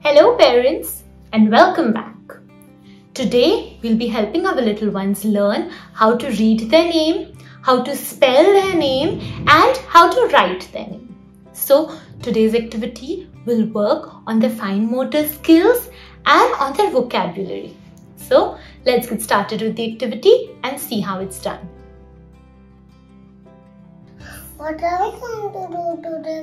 Hello parents and welcome back. Today we'll be helping our little ones learn how to read their name, how to spell their name and how to write their name. So today's activity will work on their fine motor skills and on their vocabulary. So let's get started with the activity and see how it's done. What are we going to do today,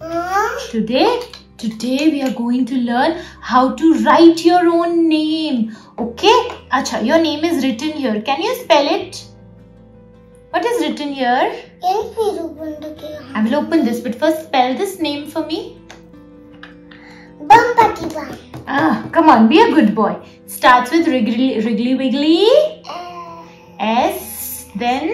Mama? Today, today we are going to learn how to write your own name. Okay? Acha, your name is written here. Can you spell it? What is written here? Can please open the? I will open this, but first spell this name for me. Bumpati bum. Ah, come on, be a good boy. Starts with Wriggly, Wriggly Wiggly. Uh, S, then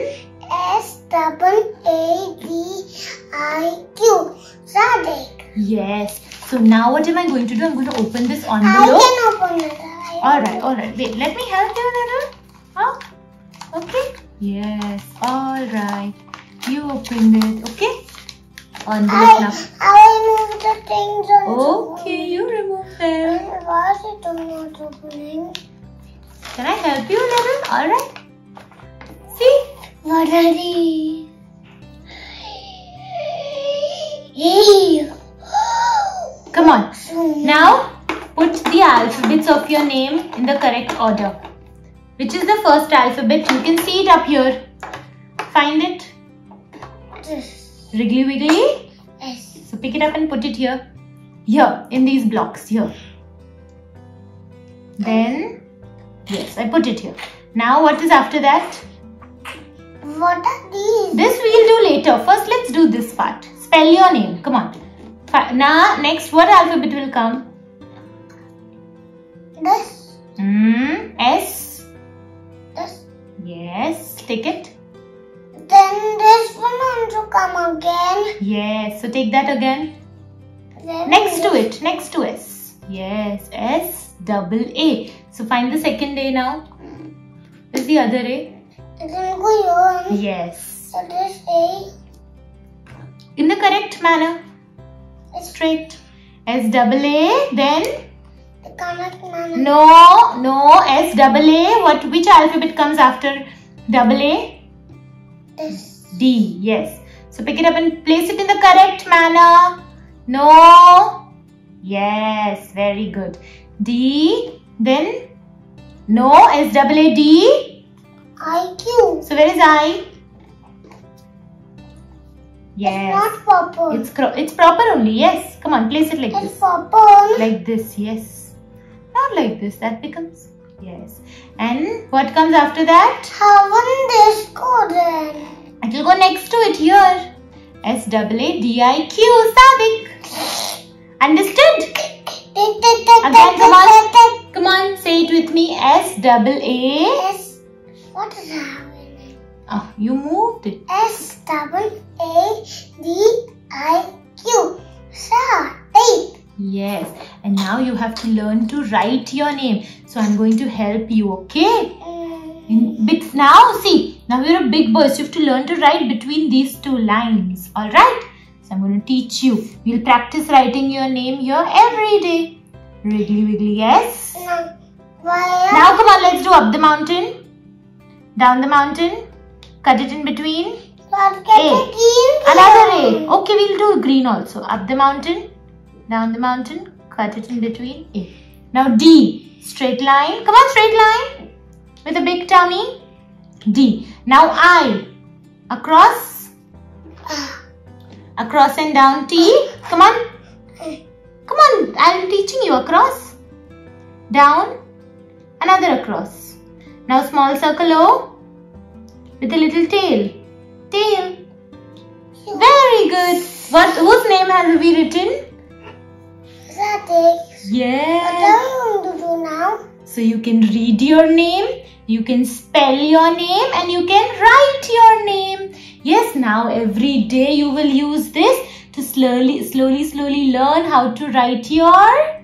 S double A D I Q. Saadiq. yes. So now what am I going to do? I'm going to open this I envelope. can open it. Alright, alright. Wait, let me help you, little. Huh? Okay? Yes, alright. You open it, okay? Envelope I, now. I remove the things on Okay, you remove them. Why is it not opening? Can I help you, little? Alright. See? What are these? Hey. Come on. So Now, put the alphabets of your name in the correct order. Which is the first alphabet? You can see it up here. Find it. this Wriggly Wiggly. S. So pick it up and put it here. Here, in these blocks, here. Then, yes, I put it here. Now what is after that? What are these? This we'll do later. First, let's do this part. Spell your name. Come on. Now, next, what alphabet will come? This. Mm, S. Yes, take it. Then this one also come again. Yes, so take that again. Then Next to it, next to S. Yes, S double A. So find the second A now. Where's the other A? Then go here. Yes. So this A. In the correct manner. Straight. S double A, then The connect man. no, no, S double A. What, which alphabet comes after double A? Yes. So pick it up and place it in the correct manner. No. Yes, very good. D, then no, S double A D. I Q. So where is I? It's Yes. not purple. It's it's proper only. Yes. Come on, place it like It's this. purple. Like this, yes. Not like this. That becomes yes. And what comes after that? Haven't this go then? It will go next to it here. S double A D I Q Saadiq. Understood? Again, come on. Come on, say it with me. S double A. S. What is happening? Oh, you moved it. S double A D I Q. Saadiq. Yes. And now you have to learn to write your name. So I'm going to help you, okay? Mm. In bits now, see. Now you're a big boy, so you have to learn to write between these two lines. Alright? So I'm going to teach you. We'll practice writing your name here every day. Wriggly wiggly, yes. Now, Now come on, let's do up the mountain, down the mountain, cut it in between. A. Another. A. Okay, we'll do green also. Up the mountain, down the mountain, cut it in between. A. Now D. Straight line. Come on, straight line. With a big tummy. D. Now I. Across. Across and down. T. Come on. Come on. I'm teaching you. Across. Down. Another across. Now small circle O. With a little tail. Tail. Very good. What whose name have we written? What Yes. are we going to do now? So you can read your name, you can spell your name and you can write your name. Yes, now every day you will use this to slowly slowly slowly learn how to write your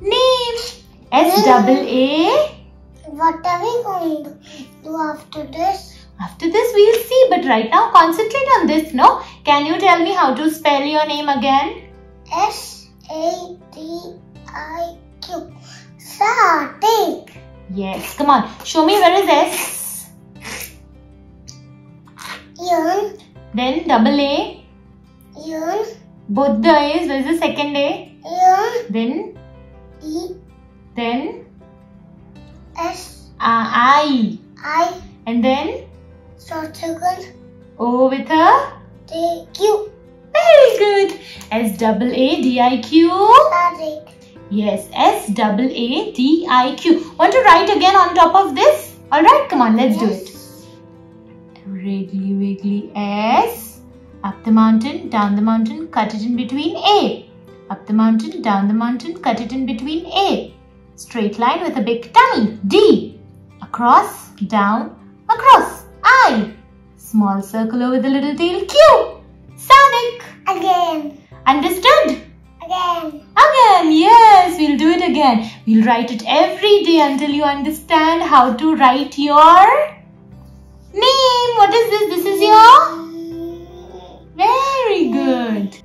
name. S double A. What are we going to do after this? After this we'll see but right now concentrate on this no? Can you tell me how to spell your name again? S A D I Q. Saadiq. Yes, come on. Show me where is S. N Then double A. N Both the A's. Where is the second A? N Then, E then S uh, I. I And then short circle O with a D Q. very good. S double A D I Q. Saadiq. Yes, S double A D I Q. Want to write again on top of this? Alright, come on, let's do it. Wriggly wiggly S. Up the mountain, down the mountain, cut it in between A. Up the mountain, down the mountain, cut it in between A. Straight line with a big tummy. D. Across, down, across. I. Small circle over the little tail. Q. Sonic. Again. Understood? Again. Again, yes, we'll do it again. We'll write it every day until you understand how to write your name. What is this? This is your? Very good.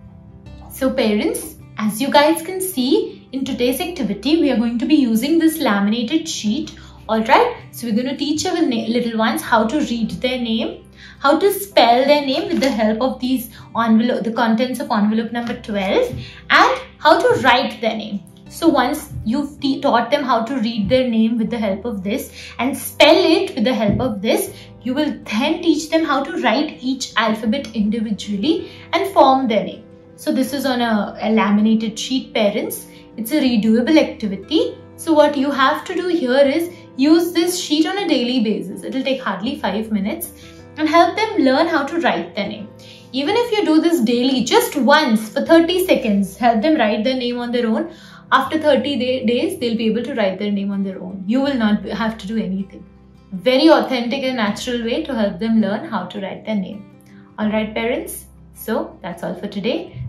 So parents, as you guys can see, in today's activity, we are going to be using this laminated sheet. Alright, so we're going to teach our little ones how to read their name, how to spell their name with the help of these envelope, the contents of envelope number 12 and how to write their name. So once you've taught them how to read their name with the help of this and spell it with the help of this, you will then teach them how to write each alphabet individually and form their name. So this is on a, a laminated sheet parents. It's a redoable activity. So what you have to do here is use this sheet on a daily basis. It'll take hardly 5 minutes and help them learn how to write their name. Even if you do this daily, just once for 30 seconds, help them write their name on their own. After 30 day days, they'll be able to write their name on their own. You will not have to do anything. Very authentic and natural way to help them learn how to write their name. Alright parents, so that's all for today.